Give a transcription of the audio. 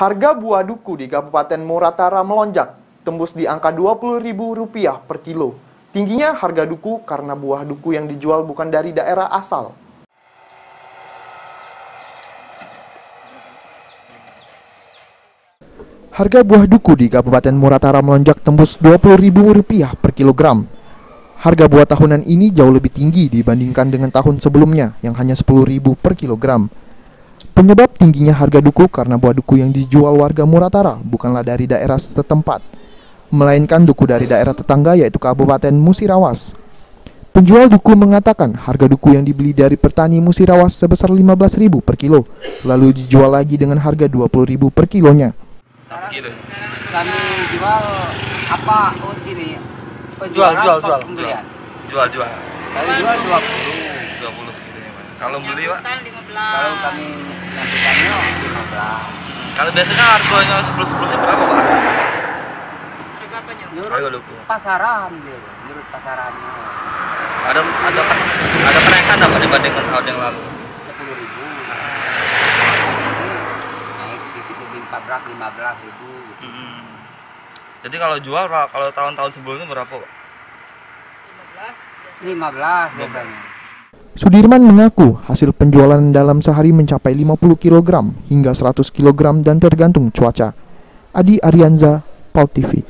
Harga buah duku di Kabupaten Muratara melonjak, tembus di angka Rp20.000 per kilo. Tingginya harga duku karena buah duku yang dijual bukan dari daerah asal. Harga buah duku di Kabupaten Muratara melonjak tembus Rp20.000 per kilogram. Harga buah tahunan ini jauh lebih tinggi dibandingkan dengan tahun sebelumnya yang hanya Rp10.000 per kilogram. Penyebab tingginya harga duku karena buah duku yang dijual warga Muratara bukanlah dari daerah setempat, melainkan duku dari daerah tetangga yaitu Kabupaten Musirawas. Penjual duku mengatakan harga duku yang dibeli dari petani Musirawas sebesar 15.000 per kilo, lalu dijual lagi dengan harga 20.000 per kilonya. Kami jual apa oh, ini? Penjualan jual, jual, jual, jual, jual, jual. Dari jual 20. 20 kalau beli pak? kalau kami nyampaikannya 15 kalau biasanya harganya sebelum sebelumnya berapa pak? Harga menurut duku. pasaran dia menurut pasarannya. Ada ada ada kenaikan apa dibandingkan tahun yang lalu? 10 ribu. Naik sedikit jadi 14 15 ribu gitu. jadi kalau jual kalau tahun-tahun sebelumnya berapa pak? 15 biasanya Sudirman mengaku hasil penjualan dalam sehari mencapai 50 kg hingga 100 kg dan tergantung cuaca. Adi Arianza, Pau TV.